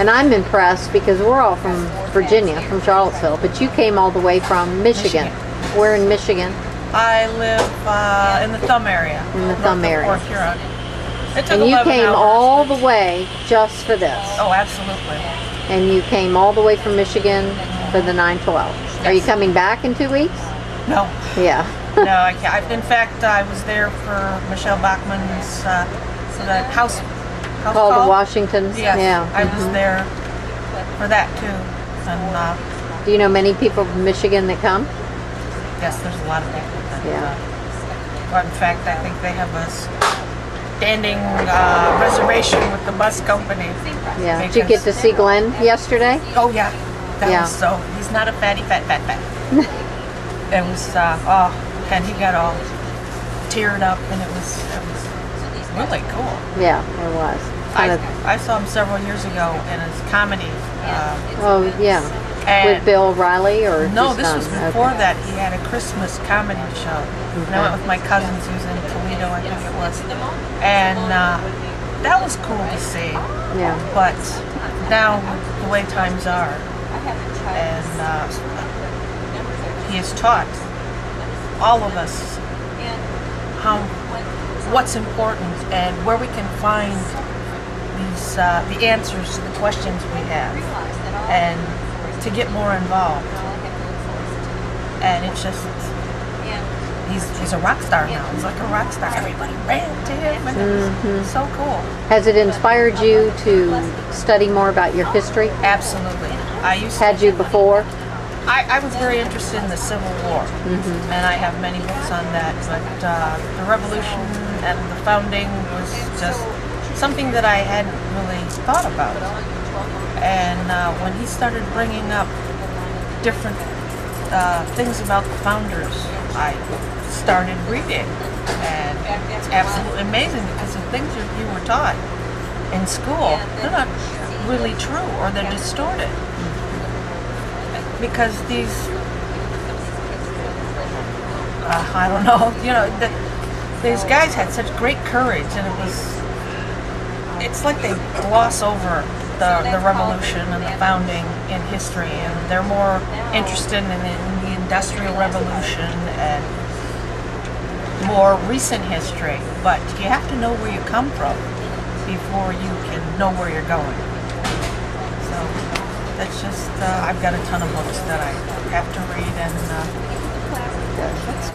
And I'm impressed because we're all from Virginia, from Charlottesville, but you came all the way from Michigan. Michigan. We're in Michigan. I live uh, in the Thumb area. In the Thumb area. Port Huron. It took And you 11 came hours. all the way just for this. Oh, absolutely. And you came all the way from Michigan for the 912. Are you coming back in two weeks? No, Yeah. no, I can't. In fact, I was there for Michele Bachmann's uh, house, house Call call. to Washington. Yes, Yeah. I was mhm. there for that too. And uh, Do you know many people from Michigan that come? yes, there's a lot of people. That, Yeah. uh, in fact, I think they have a standing uh, reservation with the bus company. Yeah. Did you get Because- to see Glenn yesterday? Oh yeah, that Yeah. was so. He's not a fatty, fat, fat, fat. it was uh, oh, and he got all teared up, and it was it was really cool. Yeah, it was. I, of. I saw him several years ago in his comedy. Uh, Oh yeah. and With Bill Riley or no, this on? was before Okay. that. He had a Christmas comedy show, and I went with my cousins. He was in Toledo, I think it was, and uh, that was cool to see. Yeah. But now, the way times are, and uh, he has taught all of us how what's important and where we can find these uh, the answers to the questions we have, and to get more involved. And it's just. He's, he's a rock star now. He's like a rock star. Everybody ran to him, and it was so cool. Has it inspired you to study more about your history? Absolutely. I used to Had you before? I, I was very interested in the Civil War, and I have many books on that. But uh, the Revolution and the founding was just something that I hadn't really thought about. And uh, when he started bringing up different uh, things about the founders, I started reading, and it's absolutely amazing because the things that you were taught in school, they're not really true or they're distorted because these uh, I don't know you know the, these guys had such great courage and it was it's like they gloss over the, the revolution and the founding in history and they're more interested in, in the industrial revolution and more recent history. But you have to know where you come from before you can know where you're going. So that's just, uh, I've got a ton of books that I have to read and uh, that's